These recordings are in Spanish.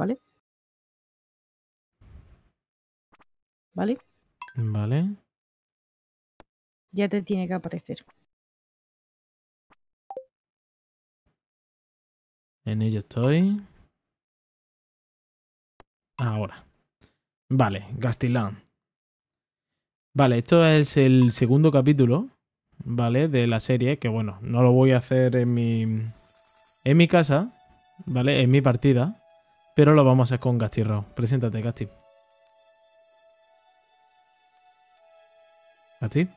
¿vale? ¿Vale? Vale. Ya te tiene que aparecer. En ello estoy. Ahora. Vale, Gastilán. Vale, esto es el segundo capítulo, ¿vale? De la serie, que bueno, no lo voy a hacer en mi, en mi casa, ¿vale? En mi partida, pero lo vamos a hacer con Gasti Rao. Preséntate, Gasti. ¿Gasti?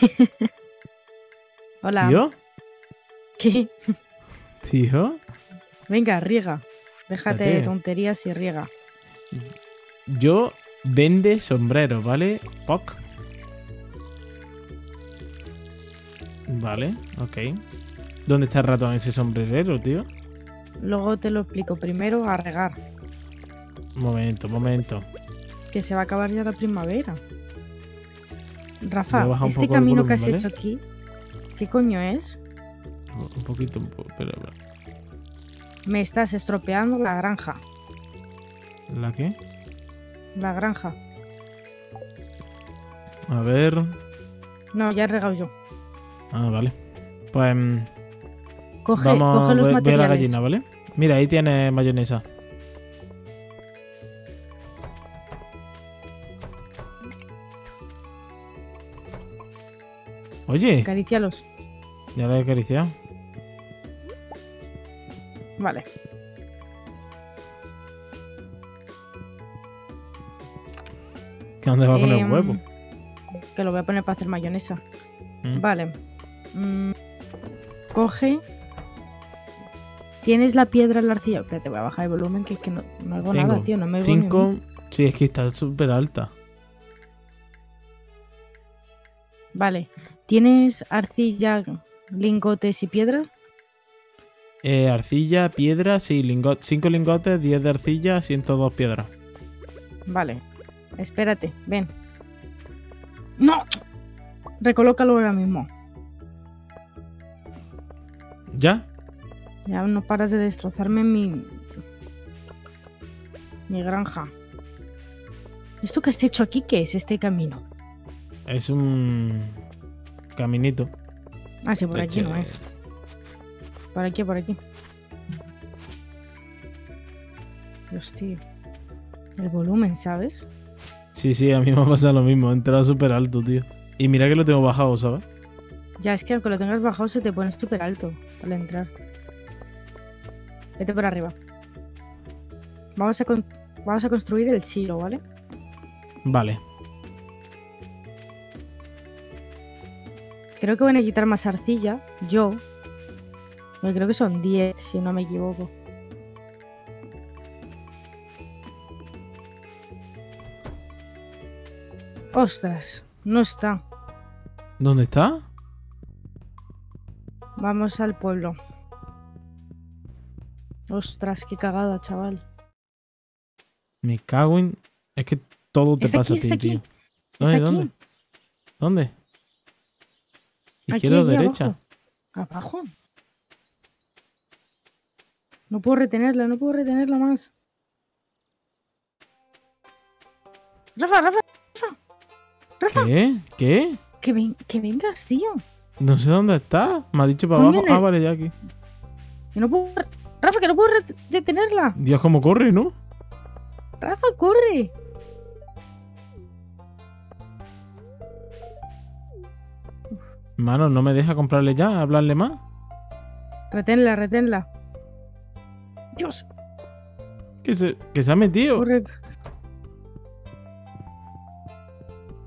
Hola. ¿Tío? ¿Qué? ¿Tío? Venga, riega. Déjate de tonterías y riega. Yo vende sombrero, ¿vale? Poc. Vale, ok. ¿Dónde está el ratón ese sombrerero, tío? Luego te lo explico. Primero a regar. Momento, momento. Que se va a acabar ya la primavera. Rafa, este camino volumen, que has ¿vale? hecho aquí, ¿qué coño es? Un poquito, un poco. Espera. Me estás estropeando la granja. ¿La qué? La granja. A ver. No, ya he regado yo. Ah, vale. Pues mm, Coge, vamos coge los voy- voy a la materiales. gallina, ¿vale? Mira, ahí tienes mayonesa. Oye, Acarícialos. ya la he acariciado. Vale. ¿Que dónde va con el Em, huevo? Que lo voy a poner para hacer mayonesa. Mm. Vale. Mm, coge. Tienes la piedra en la arcilla. Espérate, voy a bajar el volumen, que es que no, no Tengo nada, tío. No me oigo ni. Cinco. Sí, es que está súper alta. Vale. ¿Tienes arcilla, lingotes y piedras? Eh, arcilla, piedra, sí, lingot, 5 lingotes, 10 de arcilla, 102 piedras. Vale. Espérate, ven. ¡No! Recolócalo ahora mismo. ¿Ya? Ya no paras de destrozarme mi. mi granja. ¿Esto que has hecho aquí qué es este camino? Es un caminito. Ah, sí, por aquí no es. Por aquí, por aquí. Dios, tío. El volumen, ¿sabes? Sí, sí, a mí me ha pasado lo mismo. He entrado súper alto, tío. Y mira que lo tengo bajado, ¿sabes? Ya es que aunque lo tengas bajado se te pone súper alto al entrar. Vete por arriba. Vamos a, con- vamos a construir el silo, ¿vale? Vale. Creo que van a quitar más arcilla. Yo. Porque creo que son 10, si no me equivoco. Ostras, no está. ¿Dónde está? Vamos al pueblo. Ostras, qué cagada, chaval. Me cago en. Es que todo te pasa aquí, a ti, tío. ¿Dónde? aquí. ¿Dónde? ¿Dónde? ¿Izquierda o derecha? Abajo. Abajo. No puedo retenerla, no puedo retenerla más. Rafa, Rafa, Rafa. Rafa, ¿Qué? ¿Qué? que, ven- que vengas, tío. No sé dónde está. Me ha dicho para abajo. Ah, vale, ya aquí. Que no puedo. Rafa, que no puedo detenerla. Dios, cómo corre, ¿no? Rafa, corre. Mano, no me deja comprarle ya, hablarle más. Reténla, reténla. Dios, Que se, que se ha metido. corre.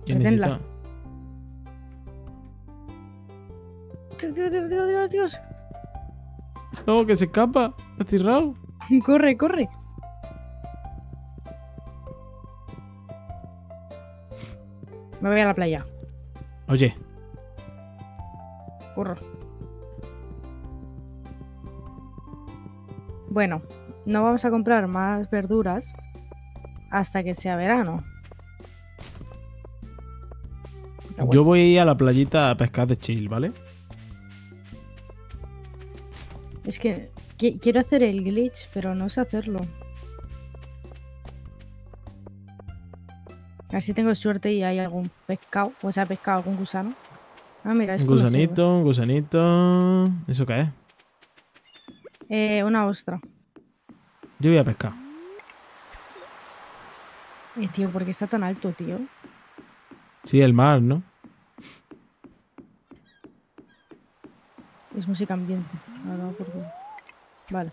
Que reténla. necesita- Dios, Dios, Dios, Dios. No, que se escapa. Está tirado. Corre, corre. Me voy a la playa. Oye, Corro. Bueno, no vamos a comprar más verduras hasta que sea verano. Bueno, yo voy a ir a la playita a pescar de chill, ¿vale? Es que Qui- Quiero hacer el glitch, pero no sé hacerlo. Así tengo suerte y hay algún pescado. O sea, pescado, algún gusano. Ah, mira, Un esto sirve. gusanito, un gusanito. ¿Eso qué es? Eh, una ostra. Yo voy a pescar. Eh, tío, ¿por qué está tan alto, tío? Sí, el mar, ¿no? Es música ambiente. Ahora, porque... Vale.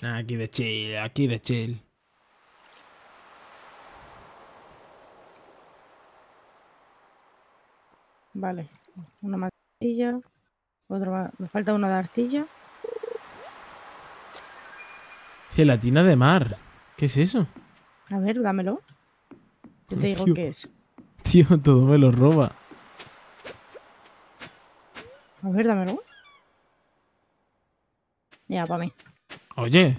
Aquí de chill, aquí de chill. Vale. Una más arcilla. Otra. Me falta una de arcilla. Gelatina de mar. ¿Qué es eso? A ver, dámelo. Yo te digo Tío. qué es. Tío, todo me lo roba. A ver, dámelo. Ya, para mí. Oye,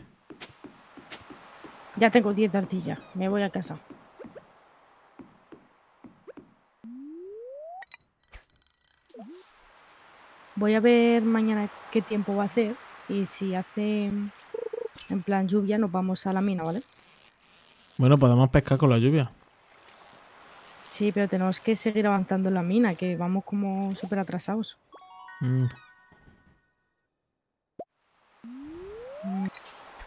Ya tengo 10 de. Me voy a casa. Voy a ver mañana qué tiempo va a hacer. Y si hace en plan lluvia, nos vamos a la mina, ¿vale? bueno, podemos pescar con la lluvia. Sí, pero tenemos que seguir avanzando en la mina, que vamos como súper atrasados. Mm,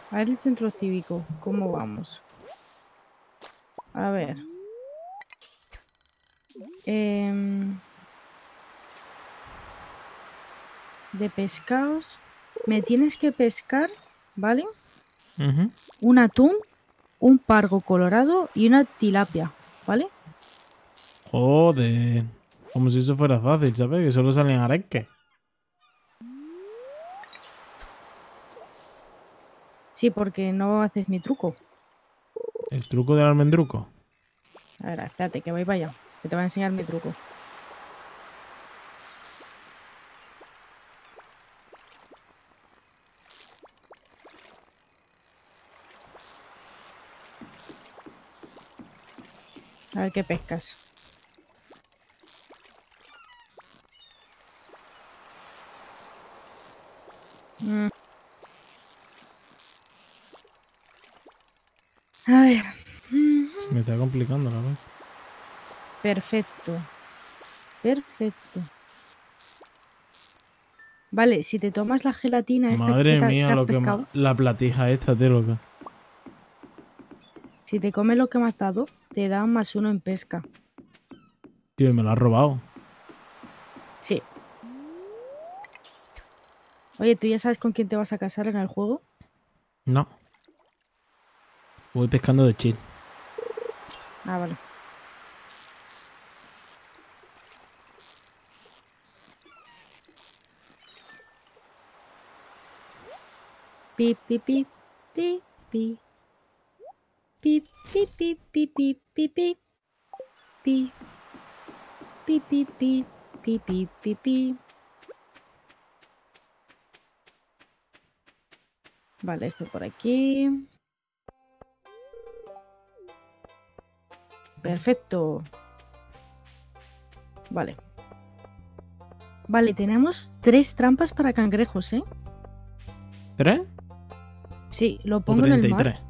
A ver el centro cívico, ¿cómo vamos? A ver. Em, de pescados. Me tienes que pescar, ¿vale? Un atún, un pargo colorado y una tilapia, ¿vale? Joder. Como si eso fuera fácil, ¿sabes? Que solo salen arenques. Sí, porque no haces mi truco. El truco del almendruco. A ver, espérate, que voy para allá. Que te voy a enseñar mi truco. A ver qué pescas. Mm. A ver. Mm. Se me está complicando la cosa. Perfecto. Perfecto. Vale, si te tomas la gelatina esta Madre que te- mía, que has lo que ma- la platija esta, tío, loca. si te comes lo que me has dado, te da más uno en pesca. Tío, me lo ha robado. Sí. Oye, ¿tú ya sabes con quién te vas a casar en el juego? No. Voy pescando de chill. Ah, vale. Pi, pi, pi, pi, pi. Pi, pi, pi, pi, pi, pi, pi. Pi. Pi, pi, pi, pi, pi. Vale, esto por aquí. Perfecto. Vale. Vale, tenemos tres trampas para cangrejos, ¿eh? ¿Tres? Sí, lo pongo en el 33. mar.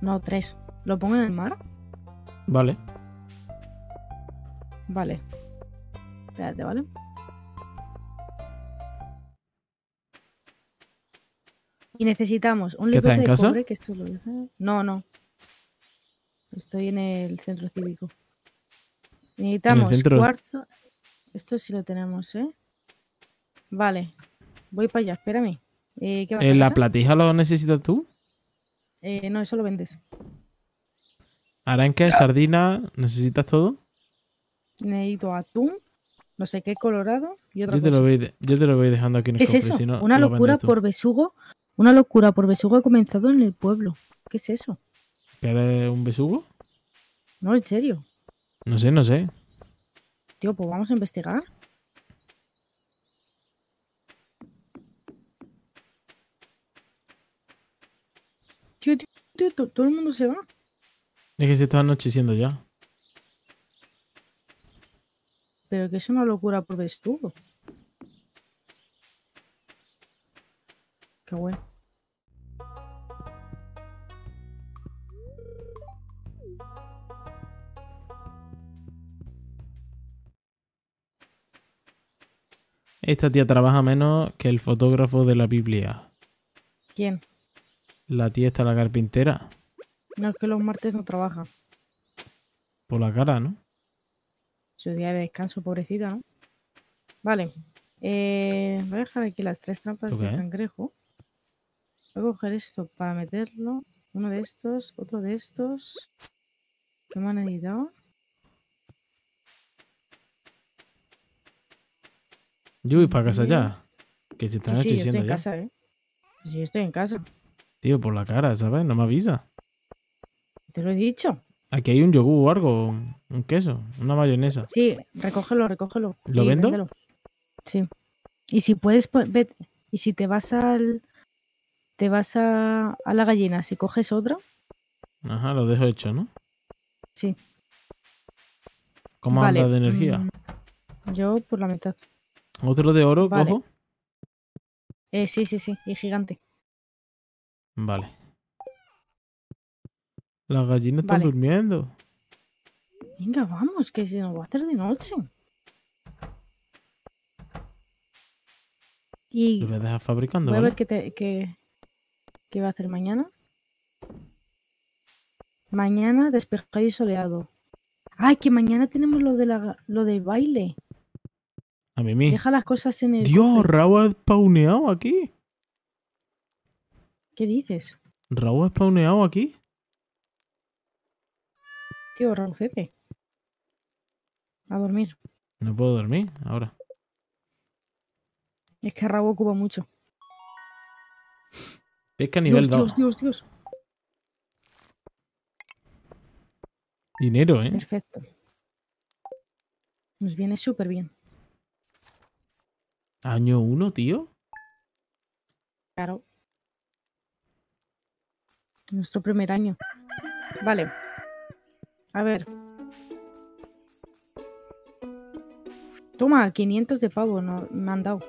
No, tres. ¿Lo pongo en el mar? Vale. Vale. Espérate, ¿vale? Y necesitamos un ¿Qué estás lingote en de casa? cobre, que esto lo No, no. Estoy en el centro cívico. Necesitamos centro? cuarzo. Esto sí lo tenemos, ¿eh? Vale. Voy para allá, espérame. Eh, ¿Qué vas a ¿En ¿La platija lo necesitas tú? Eh, no, eso lo vendes. ¿Arenque, sardina? ¿Necesitas todo? Necesito atún, no sé qué colorado y otra Yo te, cosa. lo voy de- yo te lo voy dejando aquí en el ¿Qué es cofre, eso? si no, una lo locura por besugo. Una locura por besugo ha comenzado en el pueblo. ¿Qué es eso? ¿Quieres un besugo? No, en serio. No sé, no sé. Tío, pues vamos a investigar. Tío, tío, tío, to- todo el mundo se va. Es que se está anocheciendo ya. Pero que es una locura por besugo. Qué bueno. Esta tía trabaja menos que el fotógrafo de la Biblia. ¿Quién? La tía está la carpintera. No, es que los martes no trabaja. Por la cara, ¿no? Su día de descanso, pobrecita, ¿no? Vale. Eh, voy a dejar aquí las tres trampas ¿Esto de cangrejo. Voy a coger esto para meterlo. Uno de estos, otro de estos. ¿Qué me han editado? Yo voy para casa ya. Que se están Sí, sí, yo estoy en ya. casa, ¿eh? Yo estoy en casa. Tío, por la cara, ¿sabes? No me avisa. Te lo he dicho. Aquí hay un yogur o algo. Un queso. Una mayonesa. Sí, recógelo, recógelo. ¿Lo vendo? véndelo. Sí. Y si puedes, pues, ve- y si te vas al, te vas a, a la gallina, si coges otra, Ajá, lo dejo hecho, ¿no? sí. ¿Cómo vale. anda de energía? mm, yo por la mitad. ¿Otro de oro vale. cojo? Eh, sí, sí, sí, y gigante. Vale. Las gallinas están durmiendo. Venga, vamos, que se nos va a hacer de noche. Y Lo voy a dejar fabricando, voy a ver qué, te, qué, qué va a hacer mañana. Mañana despejado y soleado. Ay, que mañana tenemos lo de la, lo del baile. A mí mismo. Deja las cosas en el. Dios, cofre. Raúl ha spawneado aquí. ¿Qué dices? Raúl ha spawneado aquí. Tío, Raúcete. A dormir. No puedo dormir ahora. Es que Raúl ocupa mucho. Pesca nivel Dios, 2. Dios, Dios, Dios. Dinero, ¿eh? Perfecto. Nos viene súper bien. Año 1, tío. Claro. Nuestro primer año. Vale. A ver. Toma, 500 de pavo no, me han dado.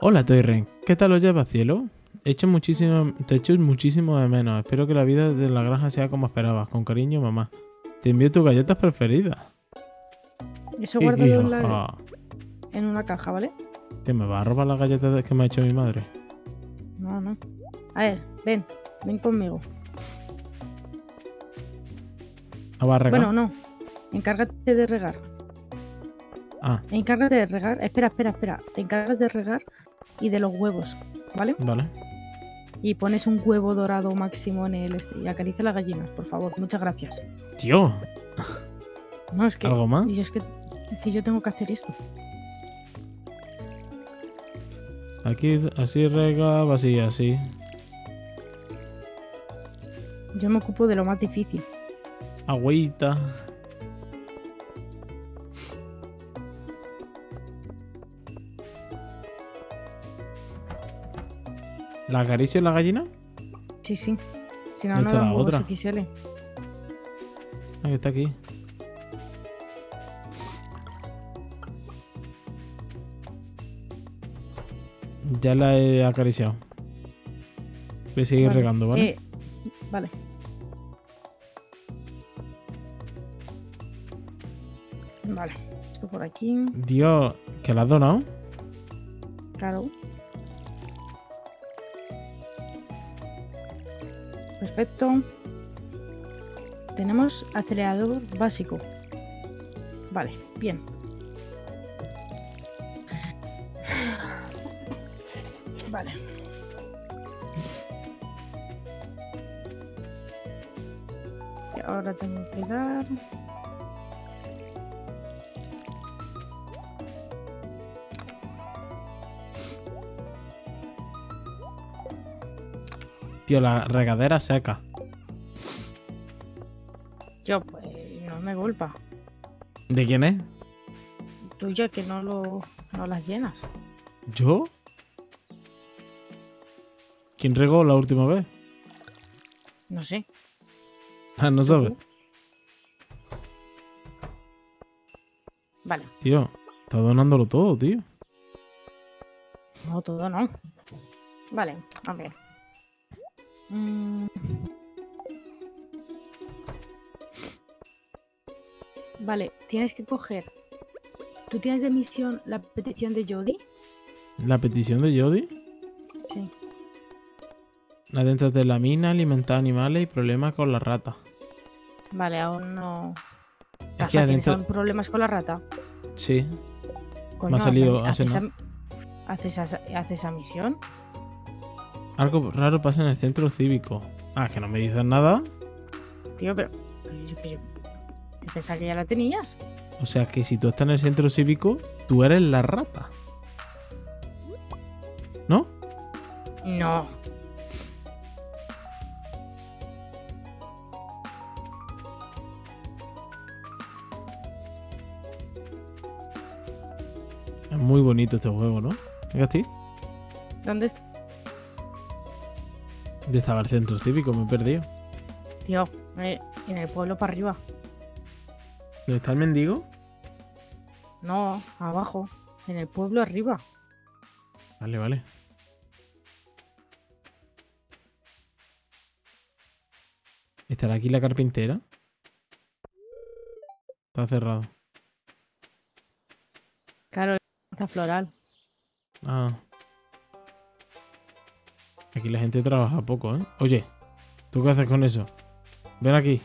Hola, Toyren. ¿Qué tal lo llevas, cielo? He hecho muchísimo, te echo muchísimo de menos. Espero que la vida de la granja sea como esperabas. Con cariño, mamá. Te envío tus galletas preferidas. Eso dijo, en, la- "Ah, en una caja, ¿vale? tío, me va a robar las galletas que me ha hecho mi madre. No, no. A ver, ven. Ven conmigo. ¿No va a regar? Bueno, no. Encárgate de regar. Ah, Encárgate de regar. Espera, espera, espera. Te encargas de regar y de los huevos, ¿vale? vale. Y pones un huevo dorado máximo en el este. Y acaricia las gallinas, por favor. Muchas gracias. Tío, No, es que. ¿algo más? y es que, es que yo tengo que hacer esto. Aquí así rega, así, así. Yo me ocupo de lo más difícil. Agüita. ¿La acaricio la gallina? Sí, sí. Si no, ¿Dónde no la otra? XL. Ah, que está aquí. Ya la he acariciado. Voy a seguir Vale. regando, ¿vale? Eh, vale. Vale. Esto por aquí. Dios, ¿que la has donado? Claro. Perfecto. Tenemos acelerador básico. Vale, bien. Ahora tengo que dar. Tío, la regadera seca. Yo, pues, no me culpa. ¿De quién es? Tuya que no lo no las llenas. ¿Yo? ¿Quién regó la última vez? No sé. Ah, no sabes. Vale. Tío, está donándolo todo, tío. No, todo no. Vale, a ver. Mm. Vale, tienes que coger. ¿Tú tienes de misión la petición de Jody? La petición de Jody. Sí. Adentro de la mina, alimentar animales y problemas con la rata. Vale, aún no. Es Rafa, que ¿tienes adentro. aún problemas con la rata? Sí. Coño, salido haz hace esa, no. haz esa, haz esa misión. Algo raro pasa en el centro cívico. Ah, que no me dices nada. Tío, pero. pero yo, yo- yo pensaba que ya la tenías. O sea que si tú estás en el centro cívico, tú eres la rata. ¿No? No. Muy bonito este juego, ¿no? Venga, ti. ¿Dónde está? Yo estaba el centro cívico, me he perdido. Tío, eh, en el pueblo para arriba. ¿Dónde está el mendigo? No, abajo. En el pueblo arriba. Vale, vale. ¿Estará aquí la carpintera? Está cerrado. Claro, está floral. Ah. Aquí la gente trabaja poco, ¿eh? Oye, ¿tú qué haces con eso? Ven aquí.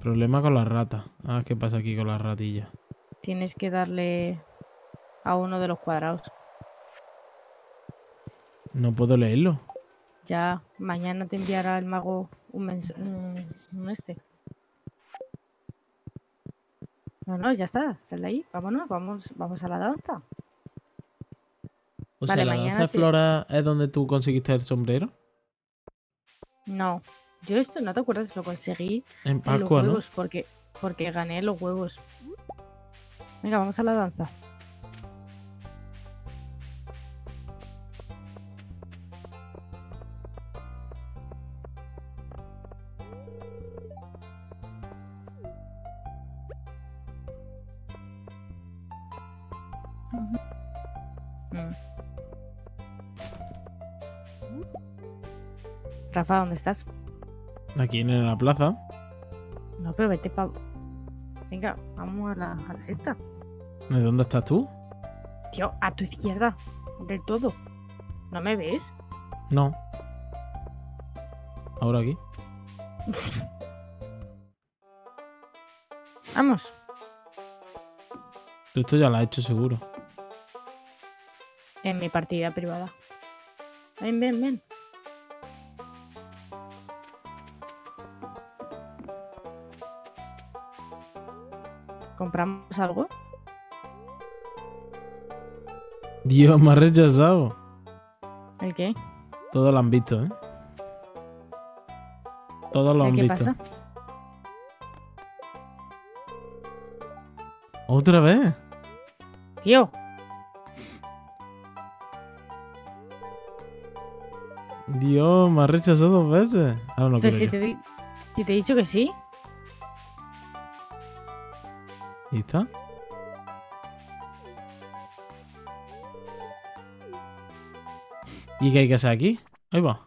Problema con la rata. Ah, ¿qué pasa aquí con la ratilla? Tienes que darle a uno de los cuadrados. No puedo leerlo. Ya mañana te enviará el mago un mensaje. Un, este. No, no, ya está. Sal de ahí. Vámonos, vamos, vamos a la danza. O Vale, sea, la danza de te- flora es donde tú conseguiste el sombrero. No. Yo esto, ¿no te acuerdas? Lo conseguí En en los Pascua, ¿no? huevos porque, porque gané los huevos. Venga, vamos a la danza. Rafa, ¿dónde estás? Aquí en la plaza. No, pero vete pa... Venga, vamos a la, a la esta. ¿De dónde estás tú? Tío, a tu izquierda. Del todo. ¿No me ves? No. Ahora aquí. Vamos. Tú esto ya lo has hecho seguro. En mi partida privada. Ven, ven, ven. ¿Compramos algo? Dios, me has rechazado. ¿El qué? Todos lo han visto, ¿eh? Todos lo ¿El han qué visto. pasa? ¿Otra vez? Tío, Dios, me has rechazado dos veces. Ahora no pero quiero si yo. te, si te he dicho que sí. ¿Y está? ¿Y qué hay que hacer aquí? Ahí va.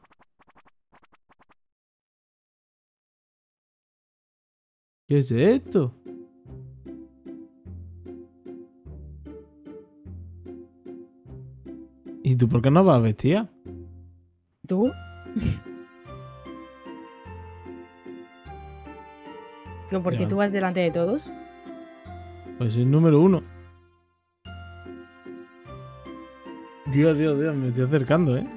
¿Qué es esto? ¿Y tú por qué no vas vestida? ¿Tú? Tío, ¿por qué Ya. tú vas delante de todos? Pues soy número uno. Dios, Dios, Dios, me estoy acercando, ¿eh?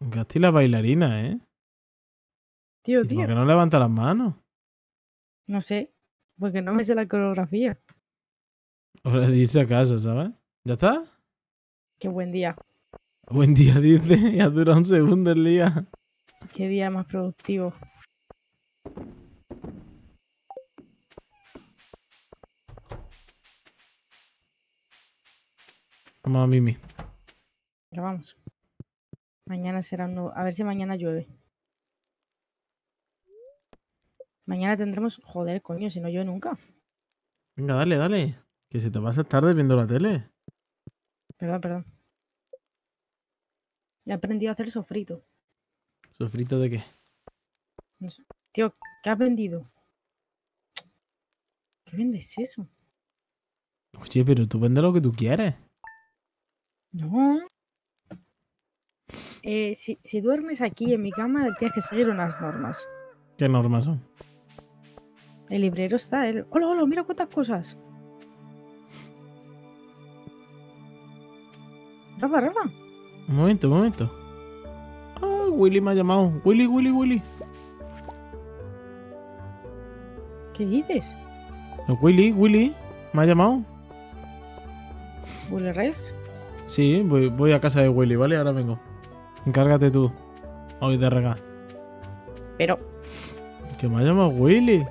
Gasti la bailarina, ¿eh? Tío, ¿Y tío. ¿Por qué no levanta las manos? No sé. Porque no me sé la coreografía. Hora de irse a casa, ¿sabes? ¿Ya está? Qué buen día. Buen día, dice. Ya dura un segundo el día. Qué día más productivo. Vamos a Mimi. Pero vamos. Mañana será un nuevo- A ver si mañana llueve. Mañana tendremos. Joder, coño, si no yo nunca. Venga, dale, dale. Que se te pasa tarde viendo la tele. Perdón, perdón. He aprendido a hacer sofrito. ¿Sofrito de qué? Tío, ¿qué has vendido? ¿Qué vendes eso? Oye, pero tú vendes lo que tú quieres. No. Eh, si, si duermes aquí en mi cama, tienes que seguir unas normas. ¿Qué normas son? El librero está. El... ¡Hola, hola! Mira cuántas cosas. Rafa, Rafa. Un momento, un momento. Ah, Willy me ha llamado. Willy, Willy, Willy. ¿Qué dices? Willy, Willy. Me ha llamado. ¿Willy Res? Sí, voy, voy a casa de Willy, ¿vale? Ahora vengo. Encárgate tú. Hoy de regar. Pero, Que me ha llamado Willy.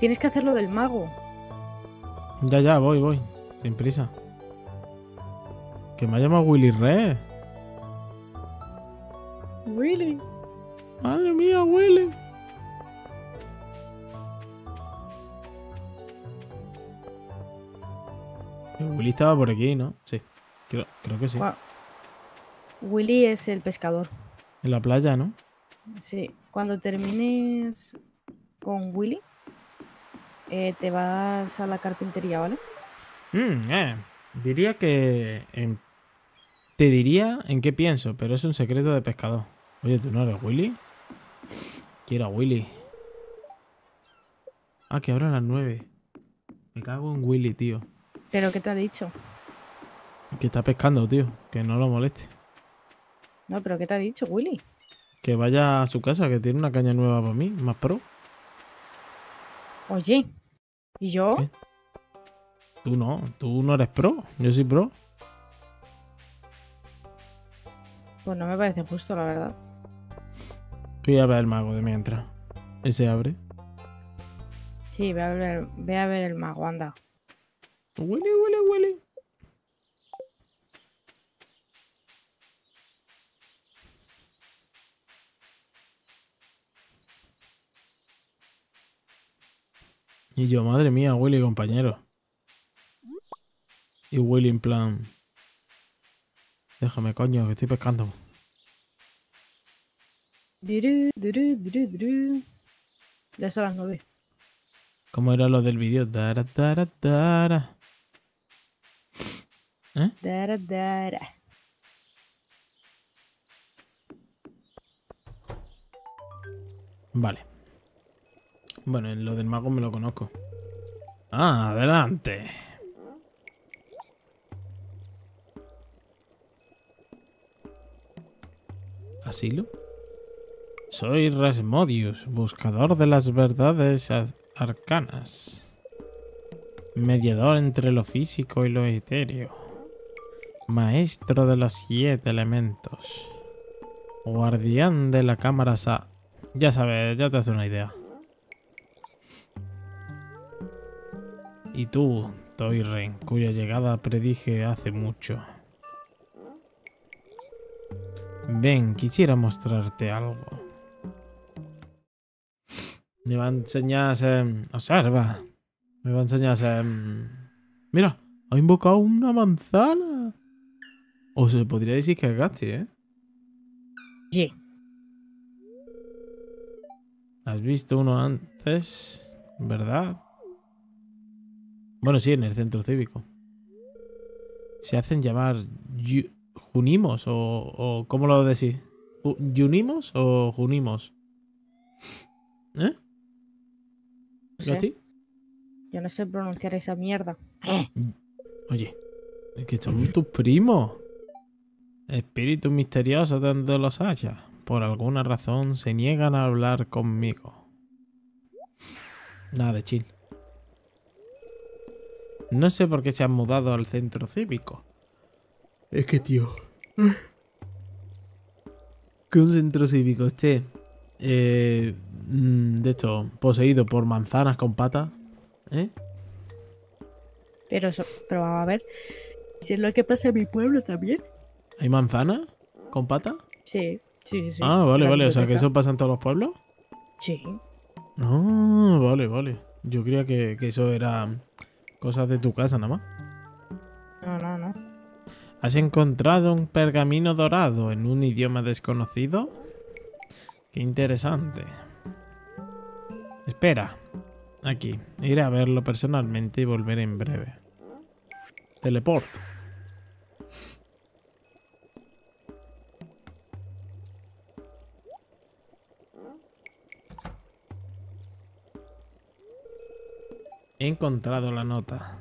tienes que hacerlo del mago. Ya, ya, voy, voy. Sin prisa. Que me ha llamado Willy Re. Willy estaba por aquí, ¿no? Sí. Creo, creo que sí. Willy es el pescador. En la playa, ¿no? Sí. Cuando termines con Willy, eh, te vas a la carpintería, ¿vale? Mm, eh. Diría que. en- Te diría en qué pienso, pero es un secreto de pescador. Oye, ¿tú no eres Willy? Quiero a Willy. Ah, que ahora a las 9. Me cago en Willy, tío. Pero ¿qué te ha dicho? Que está pescando, tío. Que no lo moleste. No, pero ¿qué te ha dicho Willy? Que vaya a su casa, que tiene una caña nueva para mí, más pro. Oye, ¿y yo? ¿Qué? Tú no, tú no eres pro. Yo soy pro. Pues no me parece justo, la verdad. Voy a ver el mago de mientras. Ese abre. Sí, ve a ver, ve a ver el mago, anda. Willy, Willy, Willy. Y yo, madre mía, Willy, compañero. Y Willy en plan... Déjame, coño, que estoy pescando. Durú, durú, durú, durú. Ya son las nueve. ¿Cómo era lo del vídeo? Dara, dara, dara. Dara, dara. Vale. Bueno, en lo del mago me lo conozco. Ah, adelante. ¿Asilo? Soy Resmodius, buscador de las verdades ar- arcanas. Mediador entre lo físico y lo etéreo. Maestro de los siete elementos. Guardián de la cámara sa... Ya sabes, ya te hace una idea. Y tú, Toyren, cuya llegada predije hace mucho. Ven, quisiera mostrarte algo. Me va a enseñar a ser... Observa. Me va a enseñar a ser... Mira, ha invocado una manzana. O se podría decir que es Gatti, ¿eh? Sí. ¿Has visto uno antes? ¿Verdad? Bueno, sí, en el centro cívico. Se hacen llamar Junimos o, o ¿cómo lo decís? Ju- ¿Junimos o Junimos? ¿Eh? No sé, yo no sé pronunciar esa mierda. Oye, es que son tus primos. Espíritus misteriosos de donde los haya. Por alguna razón se niegan a hablar conmigo. Nada de chill. No sé por qué se han mudado al centro cívico. Es que, tío. Que un centro cívico esté. eh, mm, de esto, poseído por manzanas con patas. ¿Eh? Pero eso, pero vamos a ver. Si es lo que pasa en mi pueblo también. ¿Hay manzanas con patas? Sí. Sí, sí, ah, vale, vale. O sea, que eso pasa en todos los pueblos. Sí. Ah, vale, vale. Yo creía que, que eso era cosas de tu casa nada más. No, no, no. ¿Has encontrado un pergamino dorado en un idioma desconocido? Qué interesante. Espera. Aquí. Iré a verlo personalmente y volveré en breve. Teleport. He encontrado la nota.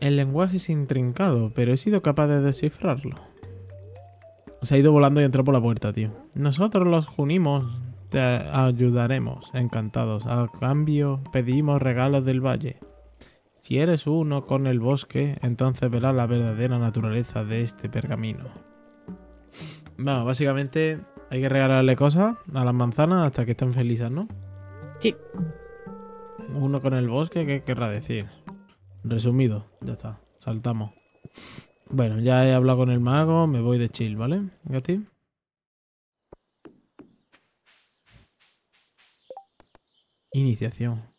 El lenguaje es intrincado, pero he sido capaz de descifrarlo. Se ha ido volando y entró por la puerta, tío. Nosotros los junimos te ayudaremos, encantados. A cambio, pedimos regalos del valle. Si eres uno con el bosque, entonces verás la verdadera naturaleza de este pergamino. Bueno, básicamente hay que regalarle cosas a las manzanas hasta que estén felices, ¿no? Sí. Uno con el bosque, ¿qué querrá decir? Resumido, ya está. Saltamos. Bueno, ya he hablado con el mago, me voy de chill, ¿vale? Gati. Iniciación.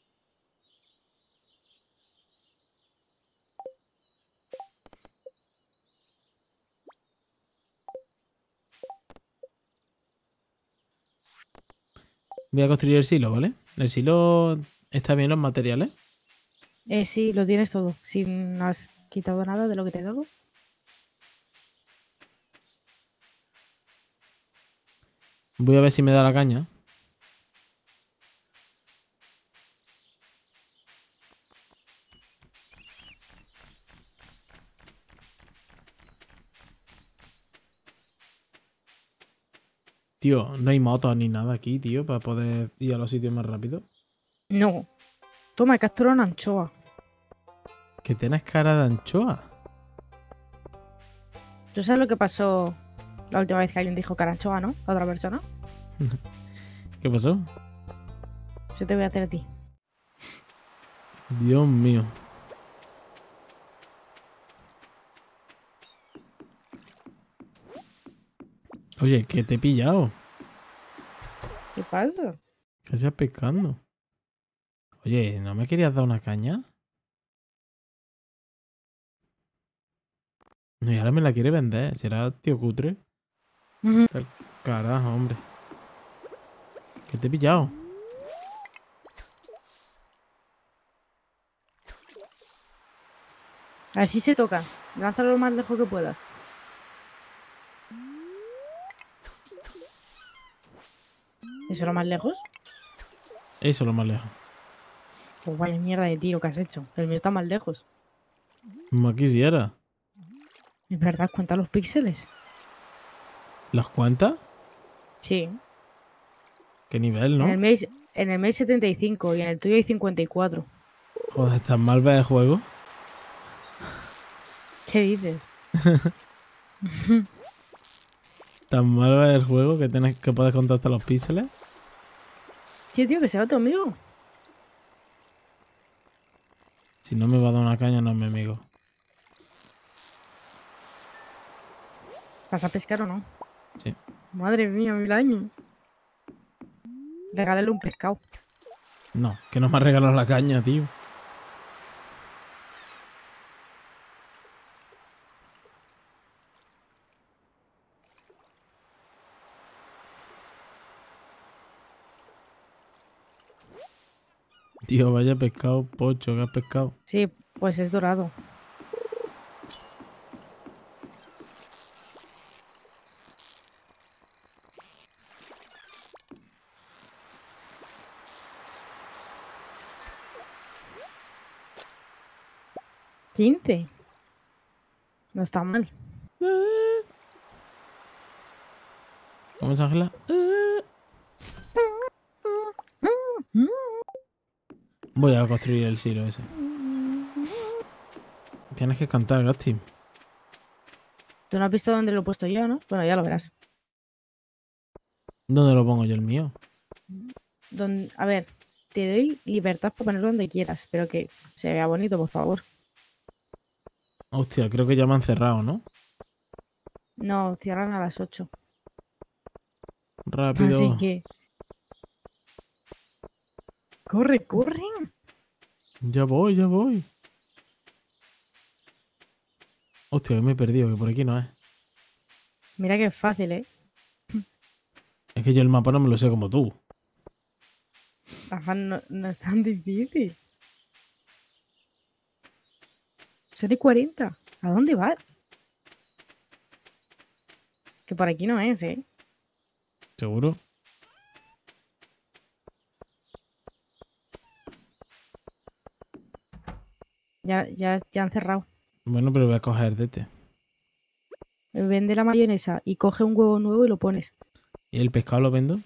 Voy a construir el silo, ¿vale? El silo está bien los materiales. Eh, sí, lo tienes todo. Si no has quitado nada de lo que te he dado. Voy a ver si me da la caña. Tío, no hay motos ni nada aquí, tío, para poder ir a los sitios más rápido. No. Toma, captura una anchoa. Que tienes cara de anchoa. ¿Tú sabes lo que pasó la última vez que alguien dijo cara anchoa, no? A otra persona. ¿Qué pasó? Eso te voy a hacer a ti. Dios mío. Oye, que te he pillado. ¿Qué pasa? ¿Qué estás pescando? Oye, ¿no me querías dar una caña? No, y ahora me la quiere vender. ¿Será tío cutre? Ujú. Carajo, hombre. Que te he pillado. A ver si se toca. Lánzalo lo más lejos que puedas. ¿Eso lo más lejos? Eso es lo más lejos. Pues vaya mierda de tiro que has hecho. El mío está más lejos. Más quisiera. ¿Es verdad? ¿Cuenta los píxeles? ¿Las cuentas? Sí. ¿Qué nivel, no? En el mes en el mes 75 y en el tuyo hay 54. Joder, ¿tan mal ves el juego? ¿Qué dices? ¿Tan mal ves el juego que tienes que puedes contar hasta los píxeles? Sí, tío, que se va tu amigo. Si no me va a dar una caña, no es mi amigo. ¿Vas a pescar o no? Sí. Madre mía, mil años. Regálale un pescado. No, que no me ha regalado la caña, tío. Tío, vaya pescado, pocho, que has pescado. Sí, pues es dorado. ¿15? No está mal. ¿Cómo es, Ángela? Voy a construir el silo ese. Tienes que cantar, Gasti. ¿Tú no has visto dónde lo he puesto yo, no? Bueno, ya lo verás. ¿Dónde lo pongo yo el mío? Don- A ver, te doy libertad para ponerlo donde quieras, pero que se vea bonito, por favor. Hostia, creo que ya me han cerrado, ¿no? No, cierran a las 8. Rápido. Así que. ¡Corre, corre! Ya voy, ya voy. Hostia, me he perdido, que por aquí no es. Mira que es fácil, ¿eh? Es que yo el mapa no me lo sé como tú. Ajá, no, no es tan difícil. Son y 40. ¿A dónde vas? Que por aquí no es, ¿eh? ¿Seguro? Ya, ya, ya han cerrado. Bueno, pero voy a coger de este. Vende la mayonesa y coge un huevo nuevo y lo pones. ¿Y el pescado lo vendo?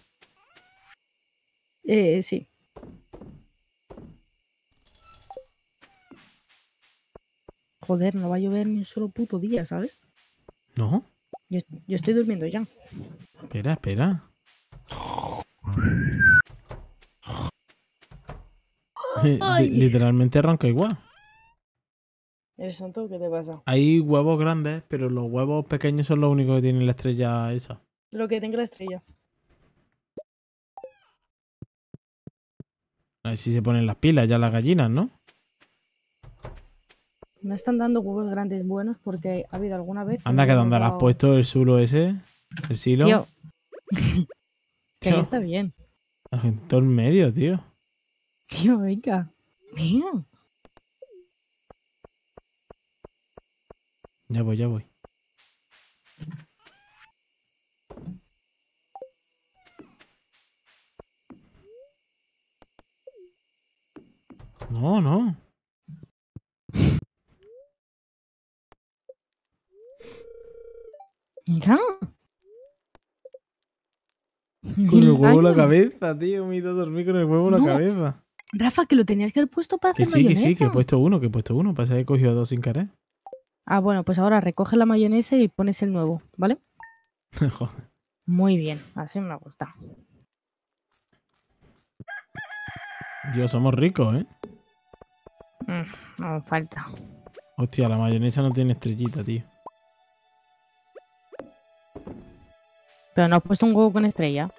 Eh, sí. Joder, no va a llover ni un solo puto día, ¿sabes? No. Yo, yo estoy durmiendo ya. Espera, espera. Ay. Literalmente ronca igual. ¿Eres santo? ¿Qué te pasa? Hay huevos grandes, pero los huevos pequeños son los únicos que tienen la estrella esa. Lo que tenga la estrella. A ver si se ponen las pilas ya las gallinas, ¿no? No están dando huevos grandes buenos porque ha habido alguna vez. Anda, que le has puesto el suelo ese, el silo. Tío. que ahí está bien. En todo el medio, tío. Tío, venga. Venga. Ya voy, ya voy. No, no. Venga. Con el huevo en la cabeza, tío. Me he ido a dormir con el huevo en la cabeza. Rafa, que lo tenías que haber puesto para Que hacer sí, que sí, que he puesto uno, que he puesto uno. Pasa que he cogido dos sin querer. Ah, bueno, pues ahora recoge la mayonesa y pones el nuevo, ¿vale? Joder. Muy bien, así me gusta. Dios, somos ricos, ¿eh? Mm, no falta. Hostia, la mayonesa no tiene estrellita, tío. Pero no has puesto un huevo con estrella.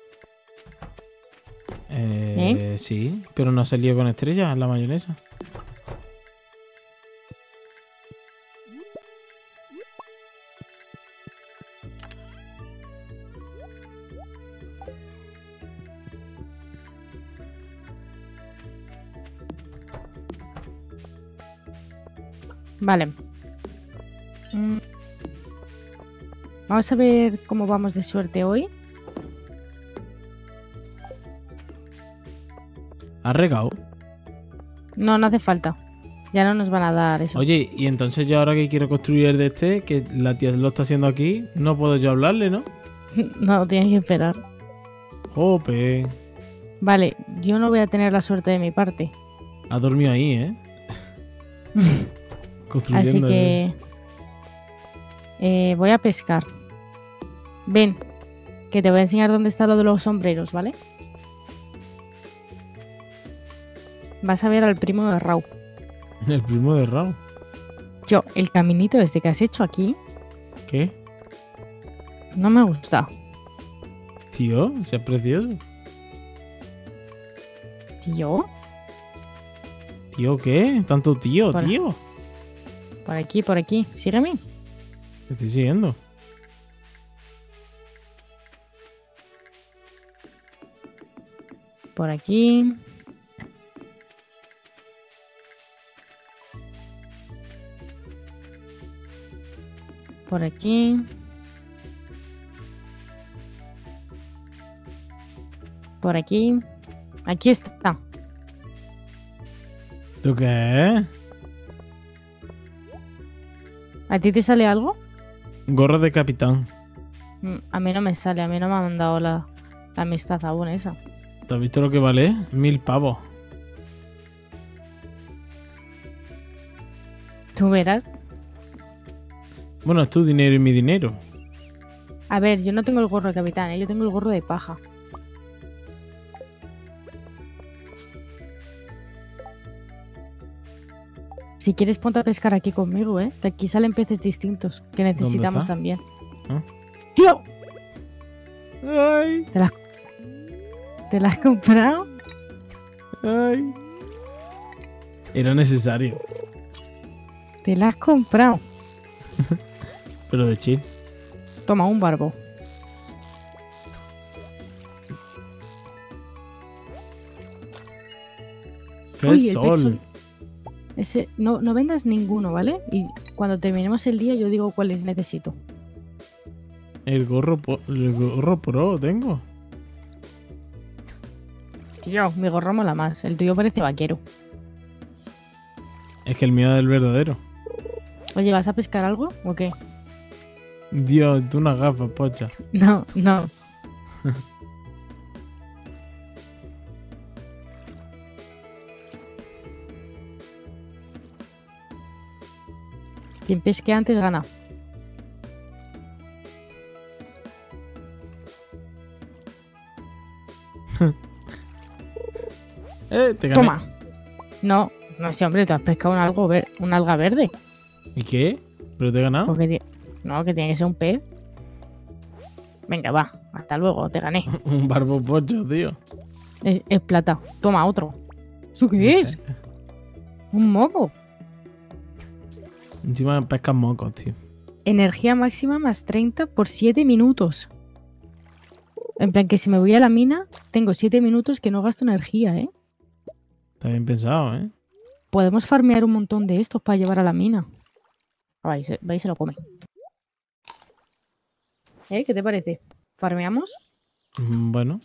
Eh, Sí, pero no ha salido con estrellas la mayonesa. Vale. Mm. Vamos a ver cómo vamos de suerte hoy. ¿Has regado? No, no hace falta. Ya no nos van a dar eso. Oye, y entonces yo ahora que quiero construir el de este, que la tía lo está haciendo aquí, no puedo yo hablarle, ¿no? No, tienes que esperar. Jope. Vale, yo no voy a tener la suerte de mi parte. Ha dormido ahí, ¿eh? Así que eh, voy a pescar. Ven, que te voy a enseñar dónde está lo de los sombreros, ¿vale? Vas a ver al primo de Rau. El primo de Raúl. Yo, el caminito este que has hecho aquí ¿Qué? no me gusta. Tío, se es precioso. Tío, Tío, ¿qué? Tanto tío, tío. Por aquí, por aquí. Sígueme. Te estoy siguiendo. Por aquí. Por aquí. Por aquí. Aquí está. ¿Tú qué? ¿A ti te sale algo? Gorro de capitán. Mm, A mí no me sale, a mí no me ha mandado la, la amistad aún esa. ¿Te has visto lo que vale? Mil pavos. Tú verás. Bueno, es tu dinero y mi dinero. A ver, yo no tengo el gorro de capitán, ¿eh? yo tengo el gorro de paja. Si quieres ponte a pescar aquí conmigo, ¿eh? Que aquí salen peces distintos que necesitamos también. ¿Ah? ¡Tío! ¡Ay! ¿Te la has comprado? ¡Ay! Era necesario. Te la has comprado. Pero de chill. Toma un barbo. ¡Qué Uy, Sol. Ese, no, no vendas ninguno, ¿vale? Y cuando terminemos el día yo digo cuáles necesito. El gorro, el gorro pro tengo. Tío, mi gorro mola más. El tuyo parece vaquero. Es que el mío es el verdadero. Oye, ¿vas a pescar algo o qué? Dios, tú unas gafas, pocha. No, no. Quien pesque antes gana. Eh, te gané. Toma. No, no ese hombre, te has pescado un, algo ver- un alga verde. ¿Y qué? ¿Pero te he ganado? Porque no, que tiene que ser un pez. Venga, va. Hasta luego, te gané. Un barbo pocho, tío. Es, es plata. Toma otro. ¿Eso qué es? Un moco. Encima pescas mocos, tío. Energía máxima más 30 por 7 minutos. En plan, que si me voy a la mina, tengo 7 minutos que no gasto energía, ¿eh? Está bien pensado, ¿eh? Podemos farmear un montón de estos para llevar a la mina. Va y se, va y se lo come. ¿Eh? ¿Qué te parece? ¿Farmeamos? Mm, Bueno.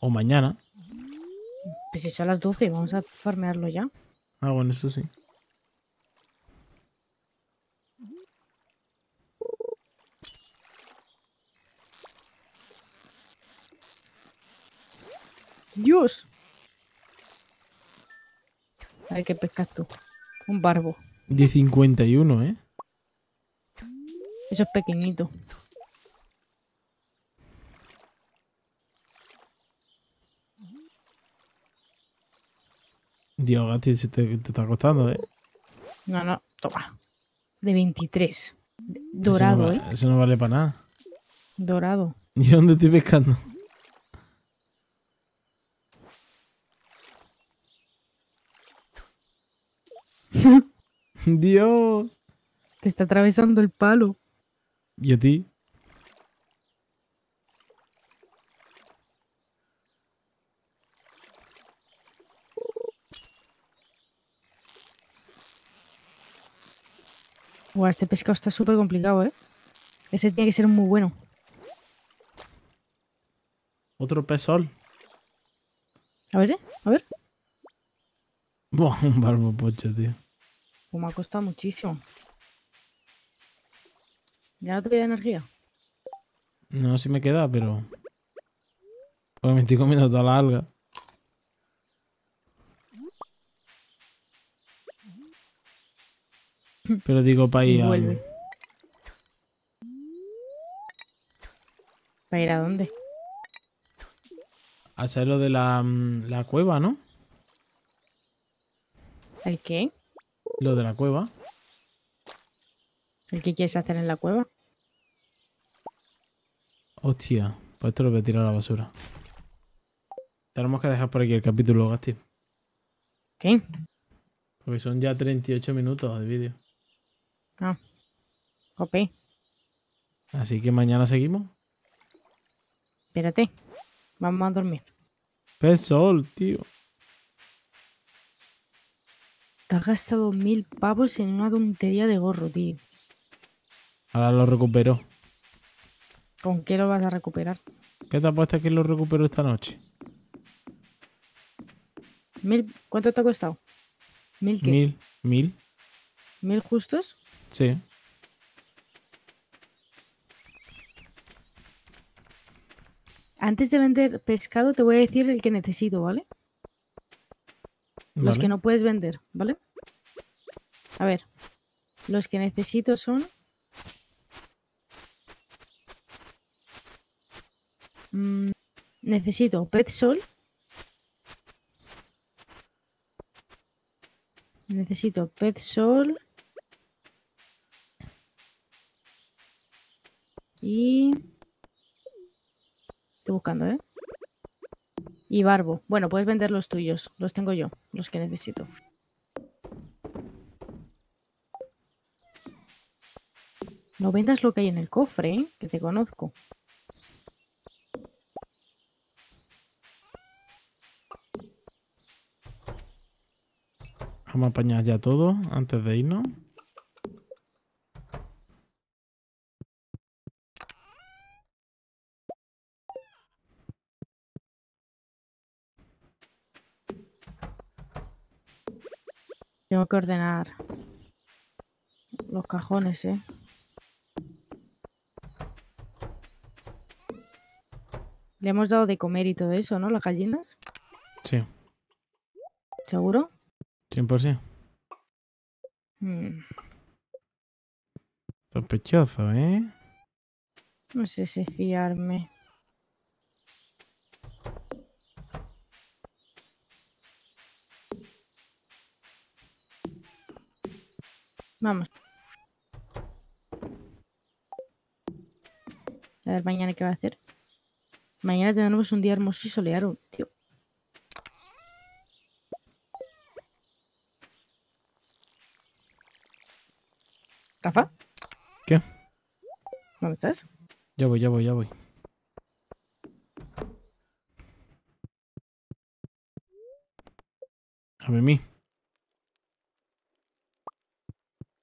O mañana. Pues si son las 12, vamos a farmearlo ya. Ah, bueno, eso sí. ¡Dios! A ver qué pescas tú. Un barbo. De 51, ¿eh? Eso es pequeñito. Dios, Gati, se te, te está costando, ¿eh? No, no, toma. De 23. D- Eso Dorado, no va- ¿eh? Eso no vale para nada. Dorado. ¿Y dónde estoy pescando? Dios. Te está atravesando el palo. ¿Y a ti? Buah, este pescado está súper complicado, ¿eh? Ese tiene que ser muy bueno. Otro pez sol. A ver, ¿eh? A ver. Buah, un barbo pocho, tío. Pues me ha costado muchísimo. ¿Ya no te queda energía? No si me queda, pero. Porque me estoy comiendo toda la alga. Pero digo para ir vuelve. ¿Para ir a dónde? a hacer lo de la, mm, la cueva, ¿no? ¿El qué? Lo de la cueva. ¿El que quieres hacer en la cueva? Hostia, pues esto lo voy a tirar a la basura. Tenemos que dejar por aquí el capítulo, Gasti. ¿Qué? Porque son ya 38 minutos de vídeo. Jope, Así que mañana seguimos. espérate. Vamos a dormir. Pez sol, tío. Te has gastado mil pavos en una tontería de gorro, tío. Ahora lo recupero. ¿Con qué lo vas a recuperar? ¿Qué te apuestas que lo recupero esta noche? ¿Mil? ¿Cuánto te ha costado? ¿Mil qué? Mil. ¿Mil? ¿Mil justos? Sí. Antes de vender pescado te voy a decir el que necesito, ¿vale? Los que no puedes vender, ¿vale? A ver. Los que necesito son... Mm, necesito pez sol. Necesito pez sol. Y... Estoy buscando, ¿eh? Y barbo. Bueno, puedes vender los tuyos. Los tengo yo, los que necesito. No vendas lo que hay en el cofre, ¿eh? Que te conozco. Vamos a apañar ya todo antes de irnos. Que ordenar los cajones, ¿eh? Le hemos dado de comer y todo eso, ¿no? Las gallinas. Sí, ¿Seguro? 100%. Mm, Sospechoso, ¿eh? no sé si fiarme. Vamos. A ver mañana qué va a hacer. Mañana tendremos un día hermoso y soleado, tío. ¿Rafa? ¿Qué? ¿Dónde estás? Ya voy, ya voy, ya voy. A ver, mí.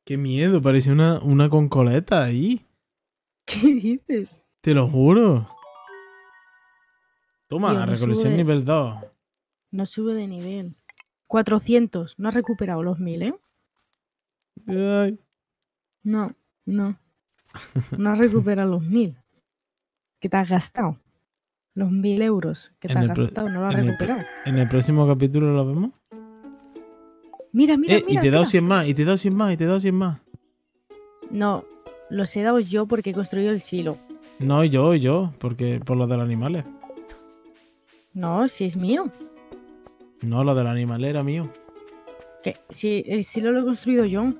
Qué miedo, parece una, una concoleta ahí. ¿Qué dices? Te lo juro. Toma, Tío, no recolección sube. nivel 2. No sube de nivel. 400. No has recuperado los 1000, ¿eh? Ay. No, no. No has recuperado los 1000. Que te has gastado. Los 1000 euros que te En has el gastado, no lo has en el recuperado. En el próximo capítulo lo vemos. Mira, mira, eh, mira. y te he dado mira. 100 más, y te he dado 100 más, y te he dado 100 más. No, los he dado yo porque he construido el silo. No, y yo, y yo, porque por lo de los animales. No, si es mío. No, lo del animal era mío. Que si el silo lo he construido yo.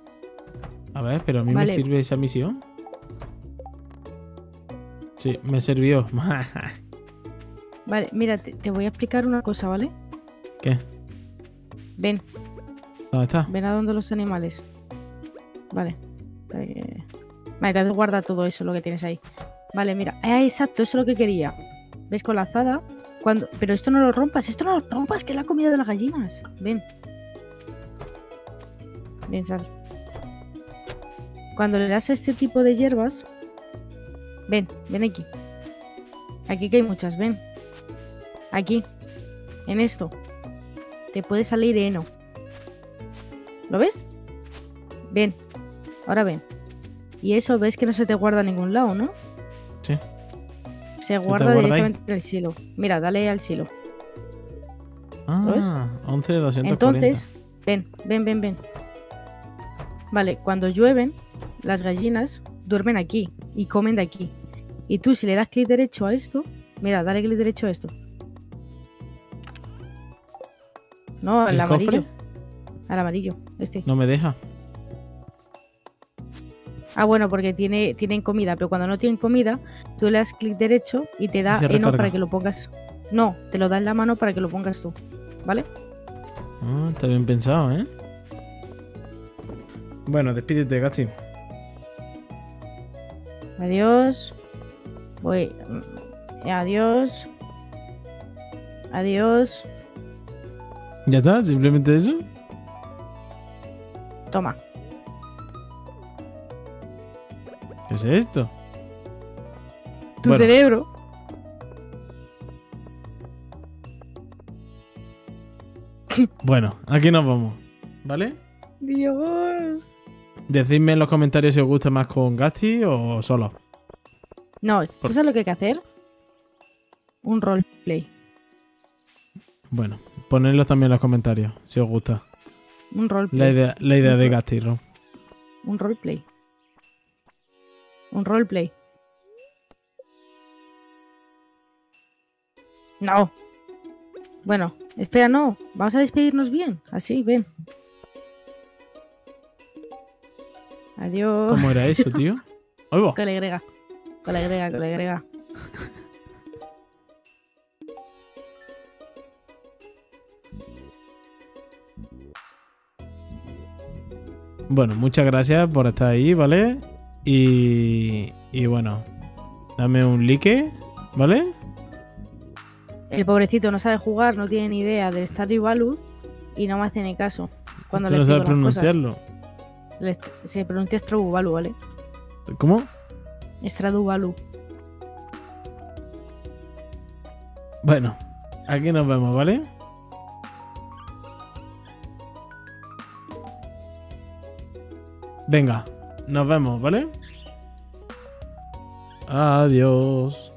A ver, pero a mí Vale. me sirve esa misión. Sí, me sirvió. Vale, mira, te, te voy a explicar una cosa, ¿vale? ¿Qué? Ven, ¿Dónde está? ven a donde los animales. Vale. Eh, Vale, guarda todo eso, lo que tienes ahí. Vale, mira. Ah, exacto, eso es lo que quería. ¿Ves con la azada? Cuando... Pero esto no lo rompas, esto no lo rompas, que es la comida de las gallinas. Ven. Ven, sal. Cuando le das a este tipo de hierbas... Ven, ven aquí. Aquí que hay muchas, ven. Aquí. En esto. Te puede salir heno. ¿Lo ves? Ven. Ahora ven. Y eso ves que no se te guarda a ningún lado, ¿no? Sí. Se guarda ahí? directamente en el silo. Mira, dale al silo. ves? Ah, 11 de 240. Entonces, ven, ven, ven, ven. Vale, cuando llueven, las gallinas duermen aquí y comen de aquí. Y tú, si le das clic derecho a esto, mira, dale clic derecho a esto. No, al ¿El amarillo. cofre? Al amarillo, este. No me deja. Ah, bueno, porque tiene, tienen comida, pero cuando no tienen comida, tú le das clic derecho y te da recarga. para que lo pongas. No, te lo da en la mano para que lo pongas tú. ¿Vale? Ah, está bien pensado, ¿eh? Bueno, despídete, Gasti. Adiós. Voy. mm, Adiós. Adiós. ¿Ya está? ¿Simplemente eso? Toma. ¿Qué es esto? Tu Bueno. cerebro. Bueno, aquí nos vamos. ¿Vale? Dios. Decidme en los comentarios si os gusta más con Gasti o solo. No, Por- ¿tú sabes lo que hay que hacer? Un roleplay. Bueno, ponedlo también en los comentarios si os gusta. Un roleplay. La idea, la idea de Gasti, Ron. Un roleplay. Un roleplay. No. Bueno, espera, no. Vamos a despedirnos bien. Así, ven. Adiós. ¿Cómo era eso, tío? Oigo. Que le agrega. Con la Y, con la Y. Bueno, muchas gracias por estar ahí, ¿vale? Y, y bueno, dame un like, ¿vale? El pobrecito no sabe jugar, no tiene ni idea del Stardew Valley y no me hace ni caso. Cuando le no cosas. pronunciarlo. Le- Se pronuncia Valley, ¿vale? ¿Cómo? Valley. Bueno, aquí nos vemos, ¿vale? Venga, nos vemos, ¿vale? Adiós.